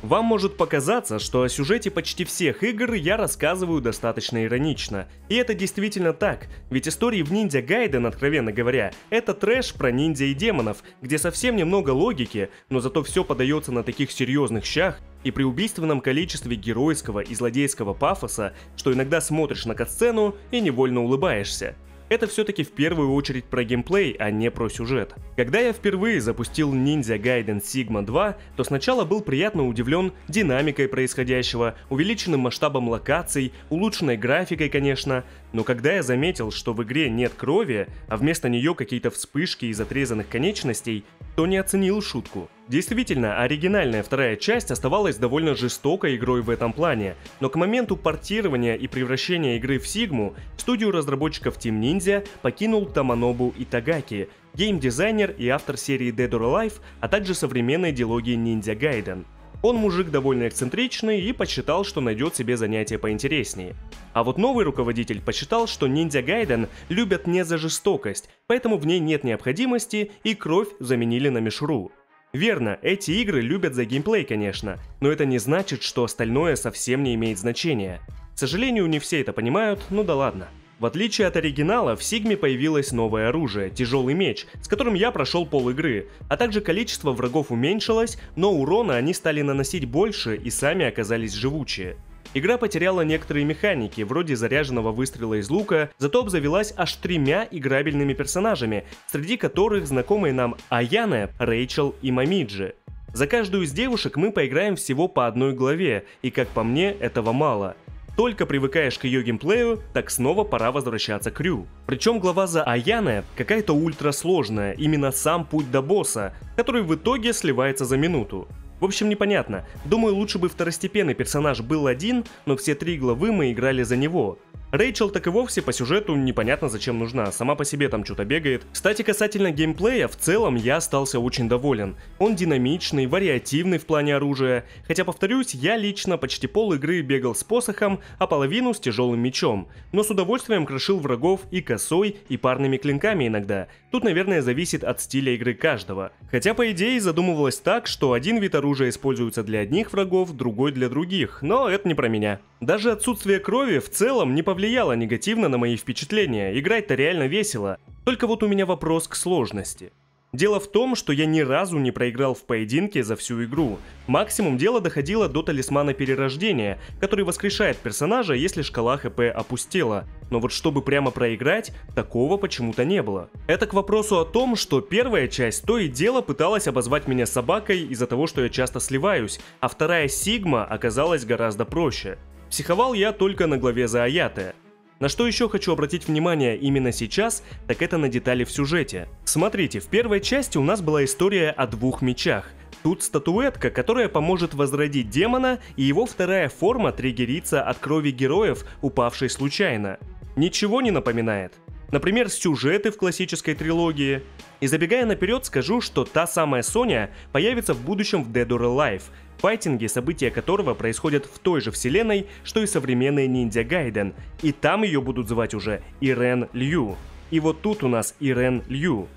Вам может показаться, что о сюжете почти всех игр я рассказываю достаточно иронично. И это действительно так, ведь истории в Ниндзя Гайден, откровенно говоря, это трэш про ниндзя и демонов, где совсем немного логики, но зато все подается на таких серьезных щах, и при убийственном количестве геройского и злодейского пафоса, что иногда смотришь на катсцену и невольно улыбаешься это все-таки в первую очередь про геймплей, а не про сюжет. Когда я впервые запустил Ninja Gaiden Sigma 2, то сначала был приятно удивлен динамикой происходящего, увеличенным масштабом локаций, улучшенной графикой, конечно, но когда я заметил, что в игре нет крови, а вместо нее какие-то вспышки из отрезанных конечностей, то не оценил шутку. Действительно, оригинальная вторая часть оставалась довольно жестокой игрой в этом плане, но к моменту портирования и превращения игры в Сигму, студию разработчиков Team Ninja покинул Таманобу Итагаки, геймдизайнер и автор серии Dead or Alive, а также современной диалогии Ninja Gaiden. Он мужик довольно эксцентричный и посчитал, что найдет себе занятие поинтереснее. А вот новый руководитель посчитал, что Ниндзя Гайден любят не за жестокость, поэтому в ней нет необходимости и кровь заменили на мишуру. Верно, эти игры любят за геймплей, конечно, но это не значит, что остальное совсем не имеет значения. К сожалению, не все это понимают, ну да ладно. В отличие от оригинала, в Сигме появилось новое оружие – тяжелый меч, с которым я прошел пол игры, а также количество врагов уменьшилось, но урона они стали наносить больше и сами оказались живучие. Игра потеряла некоторые механики, вроде заряженного выстрела из лука, зато обзавелась аж тремя играбельными персонажами, среди которых знакомые нам Аяна, Рэйчел и Мамиджи. За каждую из девушек мы поиграем всего по одной главе, и как по мне, этого мало – только привыкаешь к ее геймплею, так снова пора возвращаться к Рю. Причем глава за Аяне какая-то ультрасложная, именно сам путь до босса, который в итоге сливается за минуту. В общем, непонятно. Думаю, лучше бы второстепенный персонаж был один, но все три главы мы играли за него. Рэйчел так и вовсе по сюжету непонятно зачем нужна, сама по себе там что-то бегает. Кстати, касательно геймплея, в целом я остался очень доволен. Он динамичный, вариативный в плане оружия, хотя, повторюсь, я лично почти пол игры бегал с посохом, а половину с тяжелым мечом, но с удовольствием крошил врагов и косой, и парными клинками иногда. Тут, наверное, зависит от стиля игры каждого. Хотя, по идее, задумывалось так, что один вид оружия используется для одних врагов, другой для других, но это не про меня. Даже отсутствие крови в целом не повлияло негативно на мои впечатления, играть-то реально весело. Только вот у меня вопрос к сложности. Дело в том, что я ни разу не проиграл в поединке за всю игру. Максимум дело доходило до талисмана перерождения, который воскрешает персонажа, если шкала хп опустела. Но вот чтобы прямо проиграть, такого почему-то не было. Это к вопросу о том, что первая часть то и дело пыталась обозвать меня собакой из-за того, что я часто сливаюсь, а вторая Сигма оказалась гораздо проще. Психовал я только на главе за Аята. На что еще хочу обратить внимание именно сейчас, так это на детали в сюжете. Смотрите, в первой части у нас была история о двух мечах. Тут статуэтка, которая поможет возродить демона, и его вторая форма триггерится от крови героев, упавшей случайно. Ничего не напоминает. Например, сюжеты в классической трилогии. И забегая наперед, скажу, что та самая Соня появится в будущем в Dead or Alive, файтинге, события которого происходят в той же вселенной, что и современный Ниндзя Гайден, и там ее будут звать уже Ирен Лью. И вот тут у нас Ирен Лью.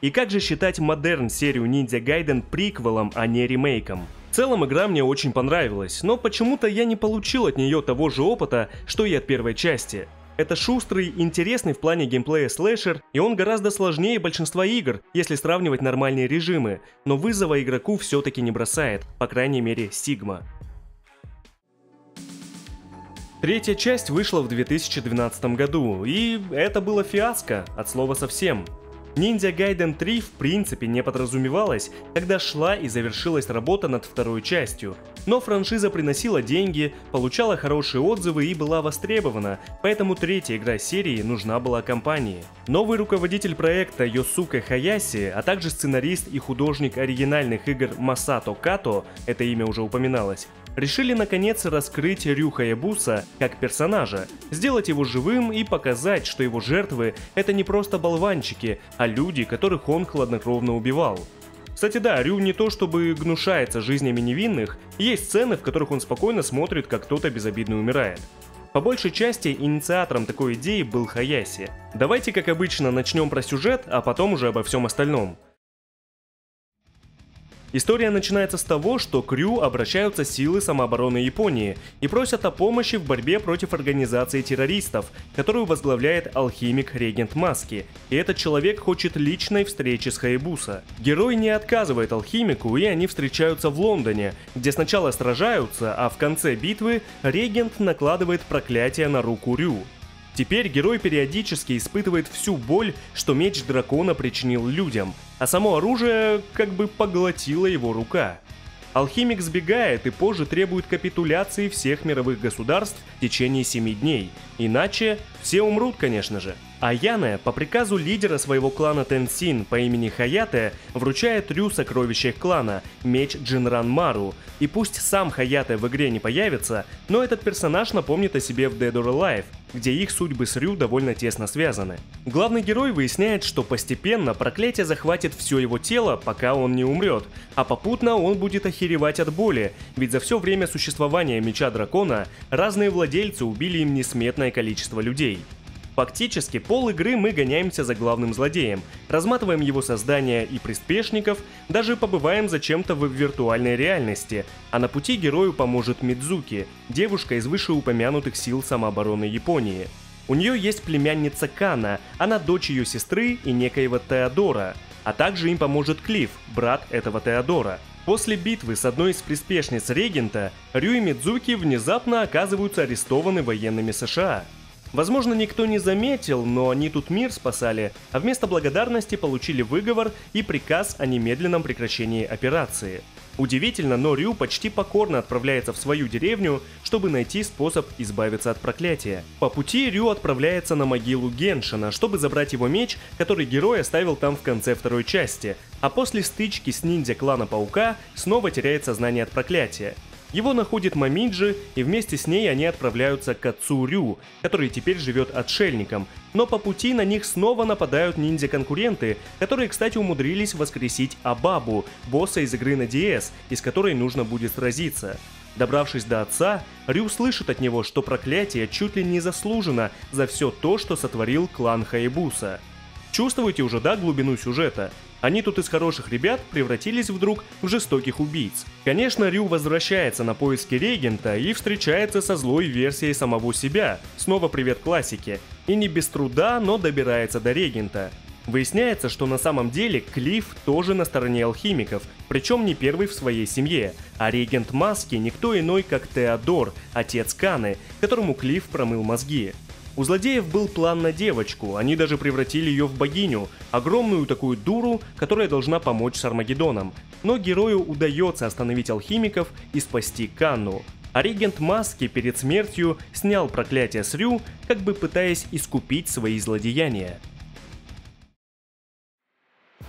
И как же считать модерн серию Ниндзя Гайден приквелом, а не ремейком? В целом игра мне очень понравилась, но почему-то я не получил от нее того же опыта, что и от первой части. Это шустрый, интересный в плане геймплея слэшер, и он гораздо сложнее большинства игр, если сравнивать нормальные режимы, но вызова игроку все-таки не бросает, по крайней мере Сигма. Третья часть вышла в 2012 году, и это было фиаско, от слова совсем. Ninja Gaiden 3 в принципе не подразумевалась, когда шла и завершилась работа над второй частью. Но франшиза приносила деньги, получала хорошие отзывы и была востребована, поэтому третья игра серии нужна была компании. Новый руководитель проекта Йосука Хаяси, а также сценарист и художник оригинальных игр Масато Като, это имя уже упоминалось, решили наконец раскрыть Рюха Ябуса как персонажа, сделать его живым и показать, что его жертвы это не просто болванчики, а люди, которых он хладнокровно убивал. Кстати, да, Рю не то чтобы гнушается жизнями невинных, есть сцены, в которых он спокойно смотрит, как кто-то безобидно умирает. По большей части инициатором такой идеи был Хаяси. Давайте, как обычно, начнем про сюжет, а потом уже обо всем остальном. История начинается с того, что к Рю обращаются силы самообороны Японии и просят о помощи в борьбе против организации террористов, которую возглавляет алхимик Регент Маски, и этот человек хочет личной встречи с Хаябуса. Герой не отказывает алхимику, и они встречаются в Лондоне, где сначала сражаются, а в конце битвы Регент накладывает проклятие на руку Рю. Теперь герой периодически испытывает всю боль, что меч дракона причинил людям, а само оружие как бы поглотила его рука. Алхимик сбегает и позже требует капитуляции всех мировых государств в течение 7 дней, иначе все умрут, конечно же. А Яна по приказу лидера своего клана Тенсин по имени Хаяте вручает Рю сокровище их клана, меч Джинран Мару. И пусть сам Хаяте в игре не появится, но этот персонаж напомнит о себе в Dead or Alive, где их судьбы с Рю довольно тесно связаны. Главный герой выясняет, что постепенно проклятие захватит все его тело, пока он не умрет, а попутно он будет охеревать от боли, ведь за все время существования меча дракона разные владельцы убили им несметное количество людей. Фактически, пол игры мы гоняемся за главным злодеем, разматываем его создания и приспешников, даже побываем зачем-то в виртуальной реальности, а на пути герою поможет Мидзуки, девушка из вышеупомянутых сил самообороны Японии. У нее есть племянница Кана, она дочь ее сестры и некоего Теодора, а также им поможет Клифф, брат этого Теодора. После битвы с одной из приспешниц регента, Рю и Мидзуки внезапно оказываются арестованы военными США. Возможно, никто не заметил, но они тут мир спасали, а вместо благодарности получили выговор и приказ о немедленном прекращении операции. Удивительно, но Рю почти покорно отправляется в свою деревню, чтобы найти способ избавиться от проклятия. По пути Рю отправляется на могилу Геншина, чтобы забрать его меч, который герой оставил там в конце второй части, а после стычки с ниндзя клана Паука снова теряет сознание от проклятия. Его находит Мамиджи, и вместе с ней они отправляются к отцу Рю, который теперь живет отшельником. Но по пути на них снова нападают ниндзя-конкуренты, которые, кстати, умудрились воскресить Абабу, босса из игры на DS, из которой нужно будет сразиться. Добравшись до отца, Рю слышит от него, что проклятие чуть ли не заслужено за все то, что сотворил клан Хаебуса. Чувствуете уже, да, глубину сюжета? Они тут из хороших ребят превратились вдруг в жестоких убийц. Конечно, Рю возвращается на поиски регента и встречается со злой версией самого себя. Снова привет классике. И не без труда, но добирается до регента. Выясняется, что на самом деле Клифф тоже на стороне алхимиков, причем не первый в своей семье, а регент Маски никто иной, как Теодор, отец Каны, которому Клифф промыл мозги. У злодеев был план на девочку, они даже превратили ее в богиню, огромную такую дуру, которая должна помочь с Армагеддоном. Но герою удается остановить алхимиков и спасти Канну. А регент Маски перед смертью снял проклятие с Рю, как бы пытаясь искупить свои злодеяния.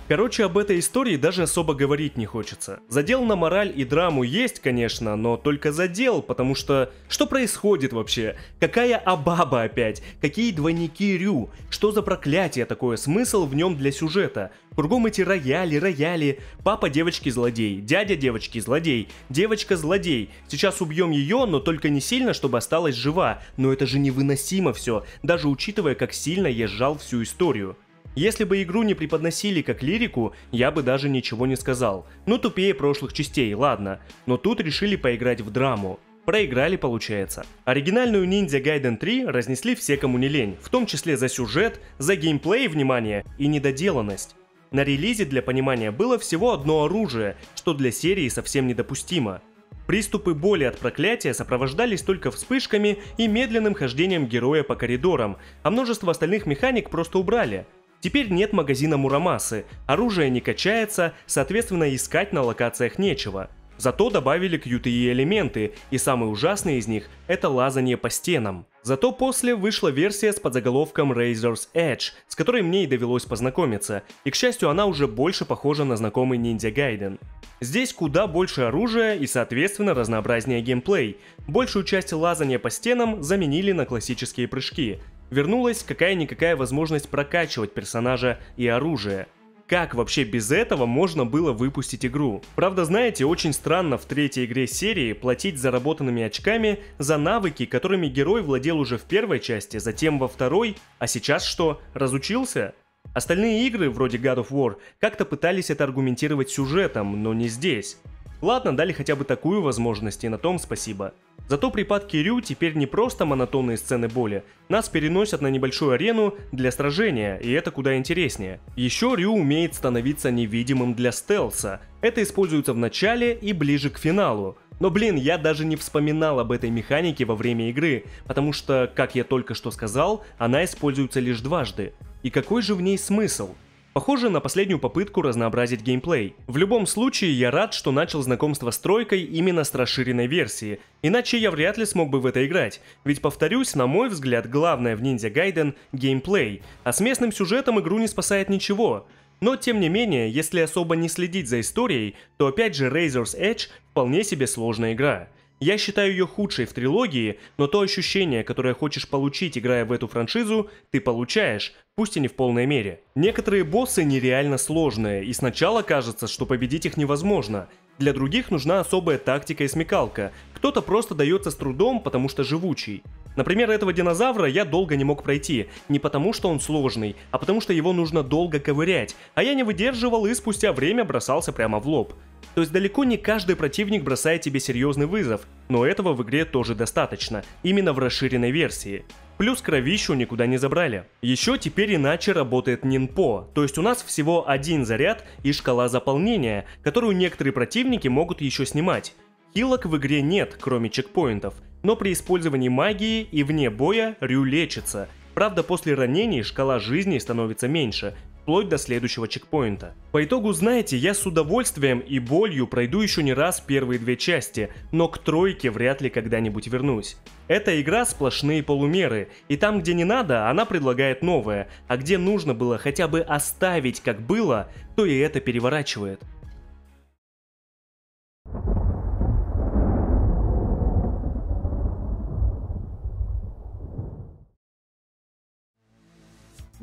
Короче, об этой истории даже особо говорить не хочется. Задел на мораль и драму есть, конечно, но только задел, потому что... Что происходит вообще? Какая Абаба опять? Какие двойники Рю? Что за проклятие такое? Смысл в нем для сюжета? Кругом эти рояли, рояли. Папа девочки злодей, дядя девочки злодей, девочка злодей. Сейчас убьем ее, но только не сильно, чтобы осталась жива. Но это же невыносимо все, даже учитывая, как сильно я сжал всю историю. Если бы игру не преподносили как лирику, я бы даже ничего не сказал. Ну тупее прошлых частей, ладно. Но тут решили поиграть в драму. Проиграли, получается. Оригинальную Ninja Gaiden 3 разнесли все, кому не лень, в том числе за сюжет, за геймплей, внимание, и недоделанность. На релизе для понимания было всего одно оружие, что для серии совсем недопустимо. Приступы боли от проклятия сопровождались только вспышками и медленным хождением героя по коридорам, а множество остальных механик просто убрали – Теперь нет магазина Мурамасы, оружие не качается, соответственно искать на локациях нечего. Зато добавили QTE элементы, и самый ужасный из них – это лазание по стенам. Зато после вышла версия с подзаголовком Razor's Edge, с которой мне и довелось познакомиться, и к счастью она уже больше похожа на знакомый Ninja Gaiden. Здесь куда больше оружия и соответственно разнообразнее геймплей. Большую часть лазания по стенам заменили на классические прыжки – вернулась какая-никакая возможность прокачивать персонажа и оружие. Как вообще без этого можно было выпустить игру? Правда, знаете, очень странно в третьей игре серии платить заработанными очками за навыки, которыми герой владел уже в первой части, затем во второй, а сейчас что, разучился? Остальные игры, вроде God of War, как-то пытались это аргументировать сюжетом, но не здесь. Ладно, дали хотя бы такую возможность, и на том спасибо. Зато припадки Рю теперь не просто монотонные сцены боли, нас переносят на небольшую арену для сражения, и это куда интереснее. Еще Рю умеет становиться невидимым для стелса, это используется в начале и ближе к финалу. Но блин, я даже не вспоминал об этой механике во время игры, потому что, как я только что сказал, она используется лишь дважды. И какой же в ней смысл? Похоже на последнюю попытку разнообразить геймплей. В любом случае, я рад, что начал знакомство с тройкой именно с расширенной версии, иначе я вряд ли смог бы в это играть, ведь повторюсь, на мой взгляд, главное в Ninja Gaiden — геймплей, а с местным сюжетом игру не спасает ничего. Но тем не менее, если особо не следить за историей, то опять же Razor's Edge вполне себе сложная игра. Я считаю ее худшей в трилогии, но то ощущение, которое хочешь получить, играя в эту франшизу, ты получаешь, пусть и не в полной мере. Некоторые боссы нереально сложные, и сначала кажется, что победить их невозможно. Для других нужна особая тактика и смекалка. Кто-то просто дается с трудом, потому что живучий. Например, этого динозавра я долго не мог пройти, не потому что он сложный, а потому что его нужно долго ковырять, а я не выдерживал и спустя время бросался прямо в лоб. То есть далеко не каждый противник бросает тебе серьезный вызов, но этого в игре тоже достаточно, именно в расширенной версии. Плюс кровищу никуда не забрали. Еще теперь иначе работает Нинпо, то есть у нас всего один заряд и шкала заполнения, которую некоторые противники могут еще снимать. Хилок в игре нет, кроме чекпоинтов, но при использовании магии и вне боя Рю лечится. Правда, после ранений шкала жизни становится меньше, вплоть до следующего чекпоинта. По итогу, знаете, я с удовольствием и болью пройду еще не раз первые две части, но к тройке вряд ли когда-нибудь вернусь. Эта игра сплошные полумеры, и там, где не надо, она предлагает новое, а где нужно было хотя бы оставить как было, то и это переворачивает.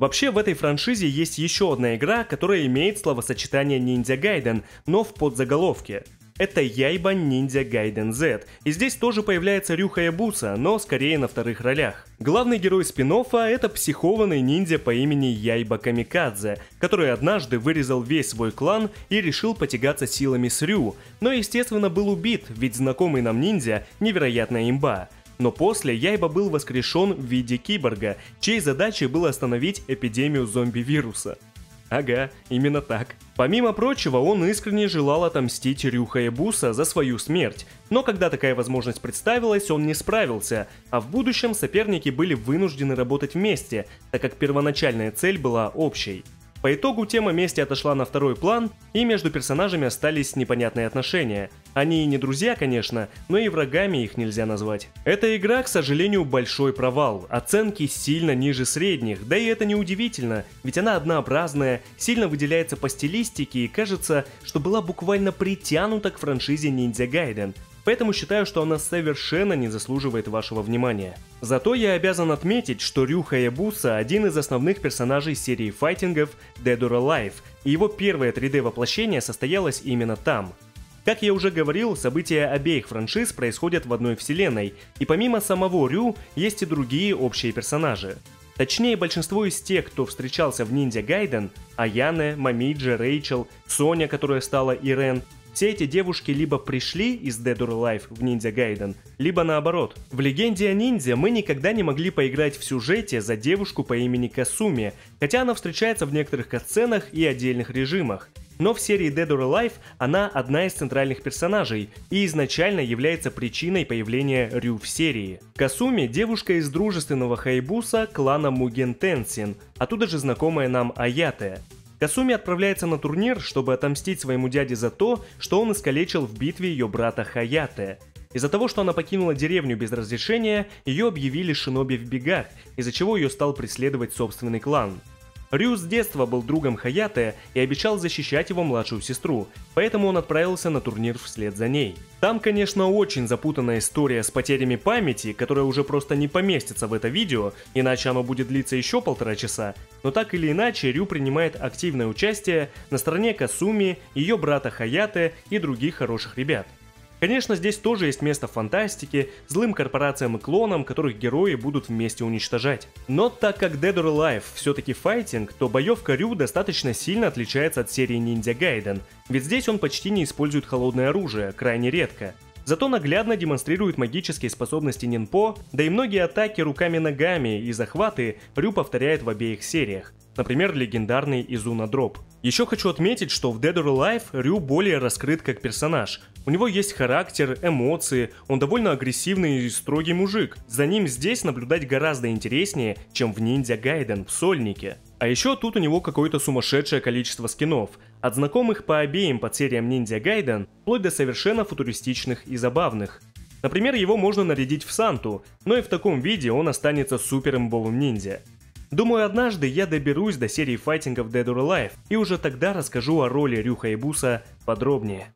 Вообще, в этой франшизе есть еще одна игра, которая имеет словосочетание Ninja Gaiden, но в подзаголовке. Это Яйба Ниндзя Гайден Z, и здесь тоже появляется Рюха Ябуса, но скорее на вторых ролях. Главный герой спин это психованный ниндзя по имени Яйба Камикадзе, который однажды вырезал весь свой клан и решил потягаться силами с Рю, но естественно был убит, ведь знакомый нам ниндзя – невероятная имба. Но после Яйба был воскрешен в виде киборга, чьей задачей было остановить эпидемию зомби-вируса. Ага, именно так. Помимо прочего, он искренне желал отомстить Рюха Эбуса за свою смерть, но когда такая возможность представилась, он не справился, а в будущем соперники были вынуждены работать вместе, так как первоначальная цель была общей – по итогу тема мести отошла на второй план, и между персонажами остались непонятные отношения. Они и не друзья, конечно, но и врагами их нельзя назвать. Эта игра, к сожалению, большой провал. Оценки сильно ниже средних, да и это не удивительно, ведь она однообразная, сильно выделяется по стилистике и кажется, что была буквально притянута к франшизе Ninja Gaiden. Поэтому считаю, что она совершенно не заслуживает вашего внимания. Зато я обязан отметить, что Рю Хаябуса один из основных персонажей серии файтингов Dead or Alive, и его первое 3D воплощение состоялось именно там. Как я уже говорил, события обеих франшиз происходят в одной вселенной, и помимо самого Рю есть и другие общие персонажи. Точнее, большинство из тех, кто встречался в Ниндзя Гайден, Аяне, Мамиджи, Рэйчел, Соня, которая стала Ирен, все эти девушки либо пришли из Dead or Alive в Ninja Gaiden, либо наоборот. В легенде о ниндзя мы никогда не могли поиграть в сюжете за девушку по имени Касуми, хотя она встречается в некоторых катсценах и отдельных режимах. Но в серии Dead or Alive она одна из центральных персонажей и изначально является причиной появления Рю в серии. Касуми – девушка из дружественного хайбуса клана Муген Тенсин, оттуда же знакомая нам Аяте. Касуми отправляется на турнир, чтобы отомстить своему дяде за то, что он искалечил в битве ее брата Хаяте. Из-за того, что она покинула деревню без разрешения, ее объявили шиноби в бегах, из-за чего ее стал преследовать собственный клан. Рю с детства был другом Хаяте и обещал защищать его младшую сестру, поэтому он отправился на турнир вслед за ней. Там, конечно, очень запутанная история с потерями памяти, которая уже просто не поместится в это видео, иначе оно будет длиться еще полтора часа, но так или иначе Рю принимает активное участие на стороне Касуми, ее брата Хаяте и других хороших ребят. Конечно, здесь тоже есть место фантастике, злым корпорациям и клонам, которых герои будут вместе уничтожать. Но так как Dead or Alive все-таки файтинг, то боевка Рю достаточно сильно отличается от серии Ninja Gaiden, ведь здесь он почти не использует холодное оружие, крайне редко. Зато наглядно демонстрирует магические способности Нинпо, да и многие атаки руками-ногами и захваты Рю повторяет в обеих сериях. Например, легендарный Изуна Дроп. Еще хочу отметить, что в Dead or Alive Рю более раскрыт как персонаж. У него есть характер, эмоции, он довольно агрессивный и строгий мужик. За ним здесь наблюдать гораздо интереснее, чем в Ниндзя Гайден в Сольнике. А еще тут у него какое-то сумасшедшее количество скинов. От знакомых по обеим подсериям Ниндзя Гайден, вплоть до совершенно футуристичных и забавных. Например, его можно нарядить в Санту, но и в таком виде он останется супер имбовым ниндзя. Думаю, однажды я доберусь до серии файтингов Dead or Alive и уже тогда расскажу о роли Рюха и Буса подробнее.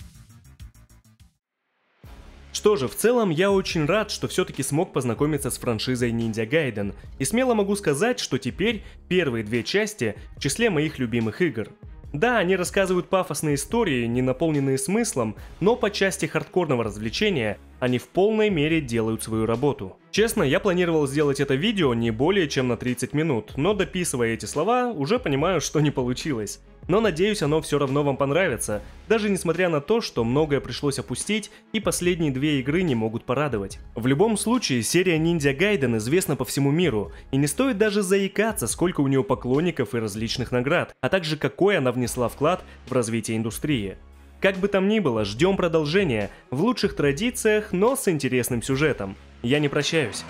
Что же, в целом я очень рад, что все-таки смог познакомиться с франшизой Ninja Gaiden, и смело могу сказать, что теперь первые две части в числе моих любимых игр. Да, они рассказывают пафосные истории, не наполненные смыслом, но по части хардкорного развлечения они в полной мере делают свою работу. Честно, я планировал сделать это видео не более чем на 30 минут, но дописывая эти слова, уже понимаю, что не получилось. Но надеюсь, оно все равно вам понравится, даже несмотря на то, что многое пришлось опустить и последние две игры не могут порадовать. В любом случае, серия Ninja Gaiden известна по всему миру, и не стоит даже заикаться, сколько у нее поклонников и различных наград, а также какой она внесла вклад в развитие индустрии. Как бы там ни было, ждем продолжения, в лучших традициях, но с интересным сюжетом. Я не прощаюсь.